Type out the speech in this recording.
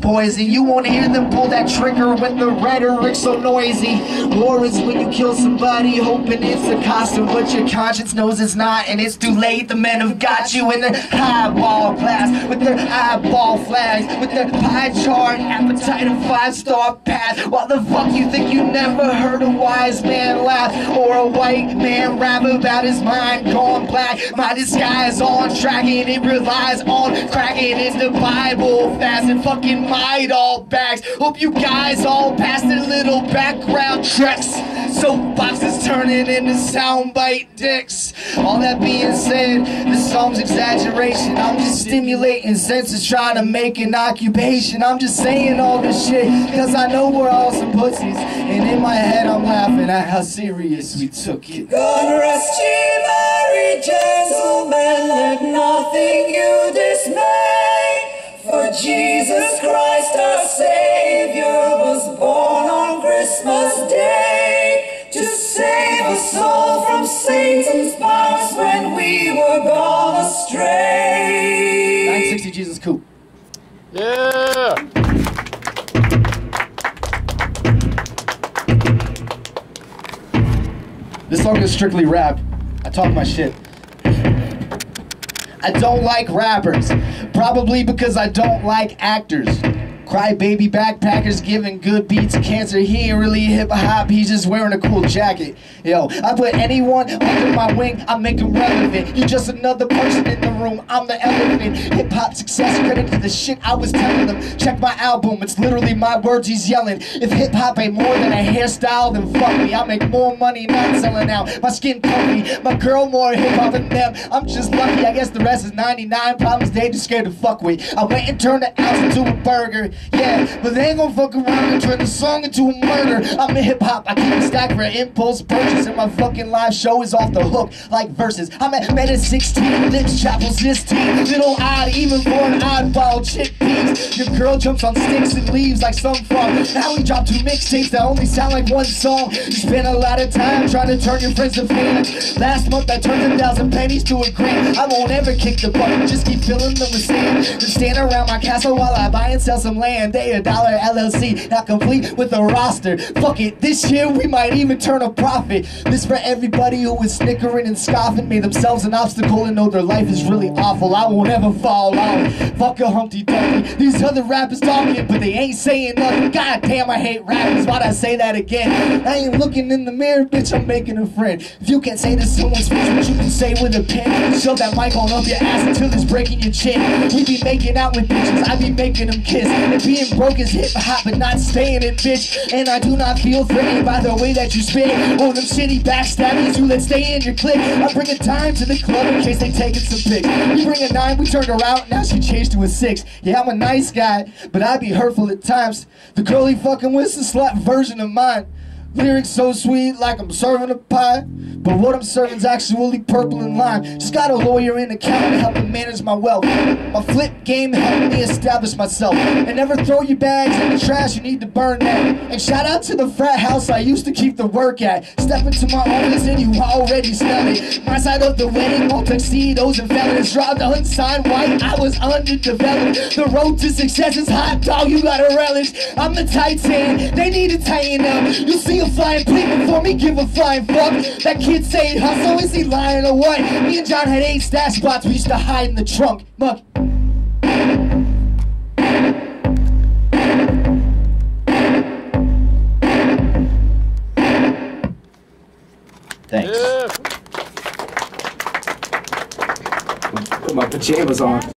poison. You won't hear them pull that trigger when the rhetoric's so noisy. War is when you kill somebody, hoping it's a costume, but your conscience knows it's not, and it's too late. The men have got you in their highball class with their eyeball flags, with their pie chart, appetite and five star path. Why the fuck you think you never heard a wise man laugh or a white man rap about his mind gone black? My disguise on tracking, it relies on cracking It's the Bible fast and fucking might all bags. Hope you guys all passed their little background checks. Soapboxes turning into soundbite dicks. All that being said, this song's exaggeration. I'm just stimulating senses, trying to make an occupation. I'm just saying all this shit, cause I know we're all some pussies. And in my head, I'm laughing at how serious we took it. God rest ye merry gentlemen, let nothing Satan's powers when we were gone astray. 960 Jesus Coop. Yeah. This song is strictly rap. I talk my shit. I don't like rappers. Probably because I don't like actors. Crybaby backpackers giving good beats cancer. He ain't really hip hop, he's just wearing a cool jacket. Yo, I put anyone under my wing, I make them relevant. You just another person in the room, I'm the elephant. Hip hop success credit to the shit I was telling them. Check my album, it's literally my words he's yelling. If hip hop ain't more than a hairstyle, then fuck me. I make more money not selling out. My skin comfy, my girl more hip hop than them. I'm just lucky, I guess the rest is 99 problems they just scared to fuck with. I went and turned the ounce into a burger. Yeah, but they ain't gonna fuck around and turn the song into a murder. I'm in hip hop, I keep a stack for impulse purchase, and my fucking live show is off the hook like verses. I'm at Meta 16, Lips Chapel 16, little odd, even more an oddball chickpeas. Your girl jumps on sticks and leaves like some frog. Now we drop two mixtapes that only sound like one song. You spend a lot of time trying to turn your friends to fans. Last month I turned a thousand pennies to a grand. I won't ever kick the bucket, just keep filling them with sand. Just stand around my castle while I buy and sell some land. They a dollar LLC, not complete with a roster. Fuck it, this year we might even turn a profit. This for everybody who is snickering and scoffing, made themselves an obstacle and know their life is really awful. I won't ever fall out. Fuck a Humpty Dumpty. These other rappers talking, but they ain't saying nothing. God damn, I hate rappers. Why'd I say that again? I ain't looking in the mirror, bitch. I'm making a friend. If you can't say to someone's face what you can say with a pen, shove that mic on up your ass until it's breaking your chin. We be making out with bitches, I be making them kiss. Being broke is hip hop, but not staying it, bitch. And I do not feel threatened by the way that you spit. Or them shitty backstabbies who let stay in your clique. I bring a dime to the club in case they taking some pics. You bring a nine, we turned out, now she changed to a six. Yeah, I'm a nice guy, but I be hurtful at times. The girl he fucking with's a slut version of mine. Lyrics so sweet, like I'm serving a pie. But what I'm serving's actually purple and lime. Just got a lawyer and accountant to help me manage my wealth. My flip game helped me establish myself. And never throw your bags in the trash, you need to burn that. And shout out to the frat house I used to keep the work at. Step into my office and you already smell it. My side of the wedding, all tuxedos and felons. Dropped unsigned white, I was underdeveloped. The road to success is hot, dog, you gotta relish. I'm the titan, they need to tighten up. You see flying pig before me give a flying fuck. That kid saying hustle, is he lying or what? Me and John had eight stash spots we used to hide in the trunk. Muck. Thanks. Yeah. Put my pajamas on.